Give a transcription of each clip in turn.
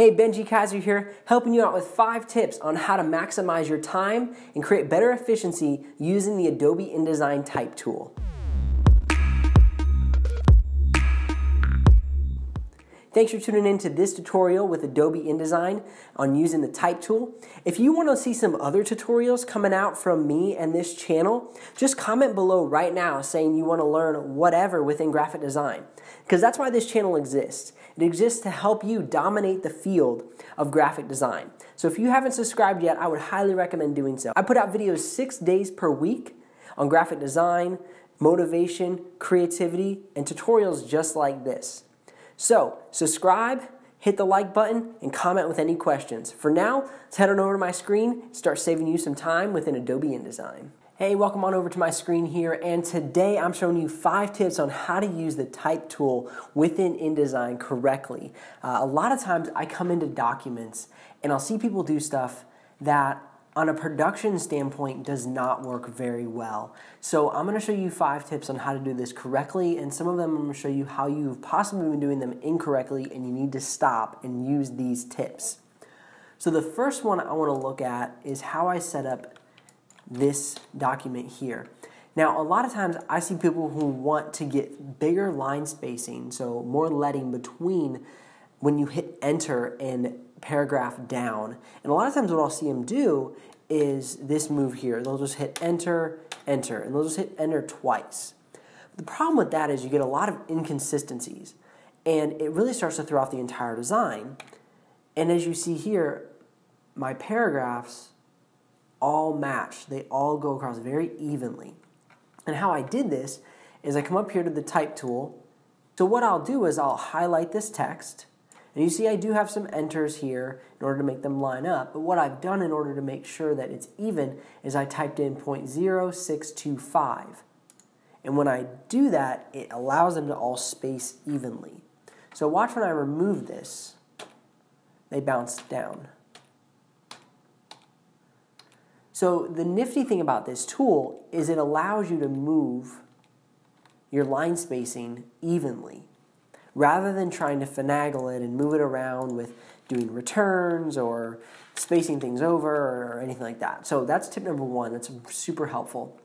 Hey, Ben G Kaiser here, helping you out with five tips on how to maximize your time and create better efficiency using the Adobe InDesign Type tool. Thanks for tuning in to this tutorial with Adobe InDesign on using the Type tool. If you want to see some other tutorials coming out from me and this channel, just comment below right now saying you want to learn whatever within graphic design. Because that's why this channel exists. It exists to help you dominate the field of graphic design. So if you haven't subscribed yet, I would highly recommend doing so. I put out videos six days per week on graphic design, motivation, creativity, and tutorials just like this. So, subscribe, hit the like button, and comment with any questions. For now, let's head on over to my screen, start saving you some time within Adobe InDesign. Hey, welcome on over to my screen here, and today I'm showing you five tips on how to use the type tool within InDesign correctly. Uh, a lot of times I come into documents and I'll see people do stuff that on a production standpoint does not work very well. So I'm going to show you five tips on how to do this correctly and some of them I'm going to show you how you've possibly been doing them incorrectly and you need to stop and use these tips. So the first one I want to look at is how I set up this document here. Now, a lot of times I see people who want to get bigger line spacing, so more leading between when you hit enter and paragraph down. And a lot of times what I'll see them do is this move here. They'll just hit enter, enter, and they'll just hit enter twice. The problem with that is you get a lot of inconsistencies, and it really starts to throw off the entire design. And as you see here, my paragraphs all match. They all go across very evenly. And how I did this is I come up here to the type tool. So what I'll do is I'll highlight this text, and you see I do have some enters here in order to make them line up, but what I've done in order to make sure that it's even is I typed in 0.0625. And when I do that, it allows them to all space evenly. So watch when I remove this, they bounce down. So the nifty thing about this tool is it allows you to move your line spacing evenly rather than trying to finagle it and move it around with doing returns or spacing things over or anything like that. So that's tip number one. That's super helpful.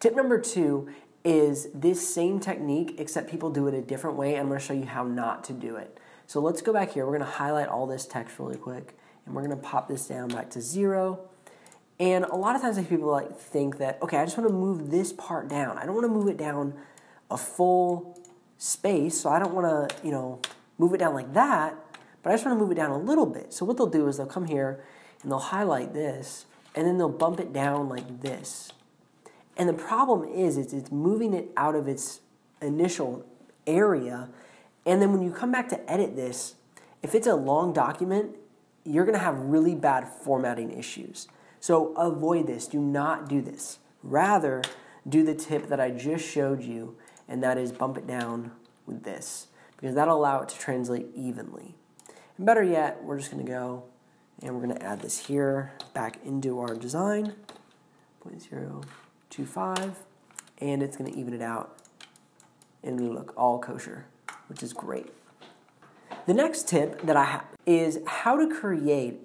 Tip number two is this same technique, except people do it a different way. I'm going to show you how not to do it. So let's go back here. We're going to highlight all this text really quick, and we're going to pop this down back to zero. And a lot of times, people like think that okay, I just want to move this part down. I don't want to move it down a full space, so I don't want to, you know, move it down like that, but I just want to move it down a little bit. So what they'll do is they'll come here and they'll highlight this, and then they'll bump it down like this. And the problem is, is it's moving it out of its initial area, and then when you come back to edit this, if it's a long document, you're going to have really bad formatting issues. So avoid this. Do not do this. Rather, do the tip that I just showed you and that is bump it down with this because that'll allow it to translate evenly. And better yet, we're just going to go and we're going to add this here back into our design, 0.025, and it's going to even it out and we look all kosher, which is great. The next tip that I have is how to create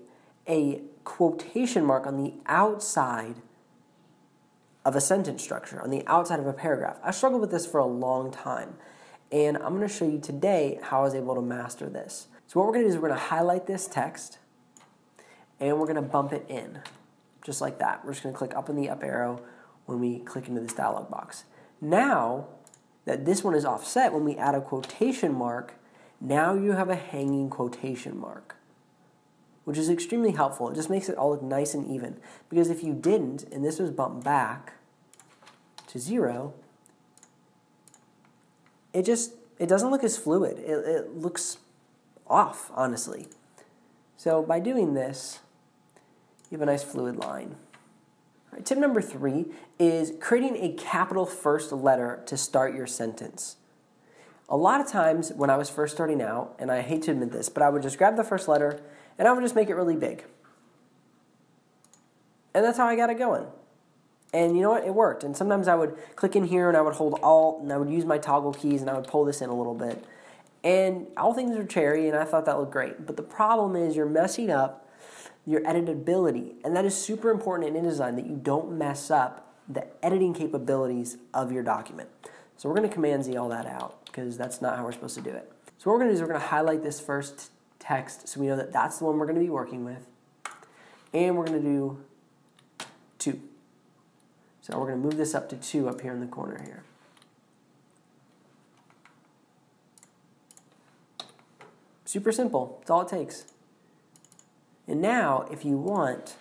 a quotation mark on the outside of a sentence structure, on the outside of a paragraph. I struggled with this for a long time, and I'm going to show you today how I was able to master this. So what we're going to do is we're going to highlight this text, and we're going to bump it in, just like that. We're just going to click up in the up arrow when we click into this dialog box. Now that this one is offset, when we add a quotation mark, now you have a hanging quotation mark which is extremely helpful. It just makes it all look nice and even. Because if you didn't, and this was bumped back to zero, it just, it doesn't look as fluid. It, it looks off, honestly. So by doing this, you have a nice fluid line. Tip number three is creating a capital first letter to start your sentence. A lot of times when I was first starting out, and I hate to admit this, but I would just grab the first letter and I would just make it really big. And that's how I got it going. And you know what? It worked. And sometimes I would click in here and I would hold Alt and I would use my toggle keys and I would pull this in a little bit. And all things are cherry, and I thought that looked great. But the problem is you're messing up your editability. And that is super important in InDesign that you don't mess up the editing capabilities of your document. So we're going to Command Z all that out because that's not how we're supposed to do it. So what we're going to do is we're going to highlight this first text so we know that that's the one we're going to be working with. And we're going to do 2. So we're going to move this up to 2 up here in the corner here. Super simple. That's all it takes. And now, if you want,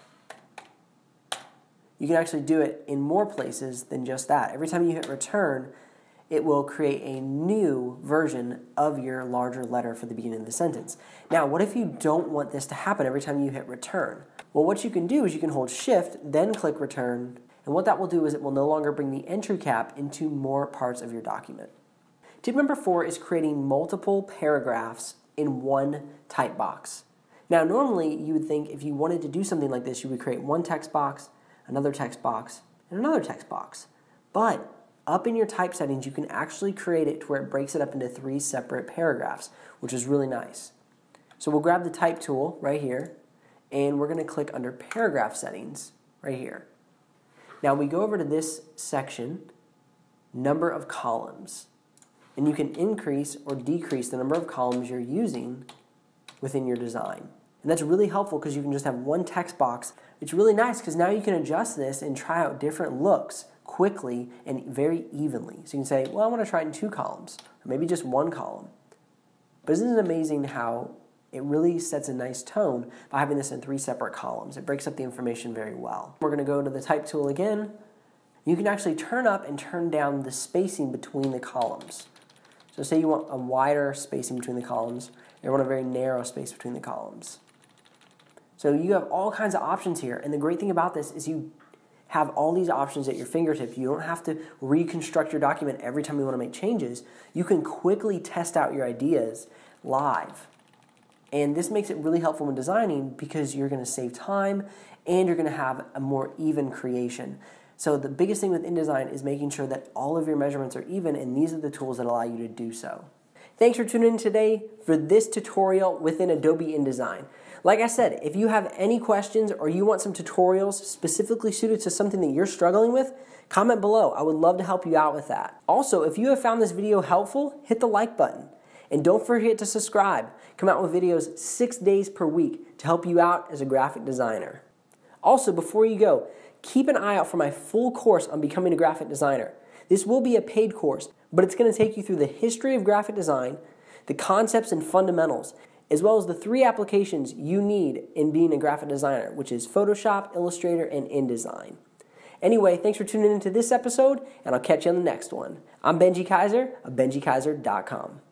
you can actually do it in more places than just that. Every time you hit return, it will create a new version of your larger letter for the beginning of the sentence. Now, what if you don't want this to happen every time you hit return? Well, what you can do is you can hold shift, then click return, and what that will do is it will no longer bring the entry cap into more parts of your document. Tip number four is creating multiple paragraphs in one type box. Now, normally you would think if you wanted to do something like this, you would create one text box, another text box, and another text box. But up in your type settings, you can actually create it to where it breaks it up into three separate paragraphs, which is really nice. So we'll grab the type tool right here, and we're going to click under paragraph settings right here. Now we go over to this section, number of columns and you can increase or decrease the number of columns you're using within your design. And that's really helpful because you can just have one text box. It's really nice because now you can adjust this and try out different looks quickly and very evenly. So you can say, well, I want to try it in two columns, or maybe just one column. But isn't it amazing how it really sets a nice tone by having this in three separate columns? It breaks up the information very well. We're going to go to the type tool again. You can actually turn up and turn down the spacing between the columns. So say you want a wider spacing between the columns, you want a very narrow space between the columns. So you have all kinds of options here, and the great thing about this is you have all these options at your fingertips. You don't have to reconstruct your document every time you want to make changes. You can quickly test out your ideas live. And this makes it really helpful when designing because you're going to save time and you're going to have a more even creation. So the biggest thing with InDesign is making sure that all of your measurements are even, and these are the tools that allow you to do so. Thanks for tuning in today for this tutorial within Adobe InDesign. Like I said, if you have any questions or you want some tutorials specifically suited to something that you're struggling with, comment below. I would love to help you out with that. Also, if you have found this video helpful, hit the like button. And don't forget to subscribe. Come out with videos six days per week to help you out as a graphic designer. Also, before you go, keep an eye out for my full course on becoming a graphic designer. This will be a paid course, but it's going to take you through the history of graphic design, the concepts and fundamentals, as well as the three applications you need in being a graphic designer, which is Photoshop, Illustrator, and InDesign. Anyway, thanks for tuning into this episode, and I'll catch you on the next one. I'm Ben G Kaiser of BenGKaiser.com.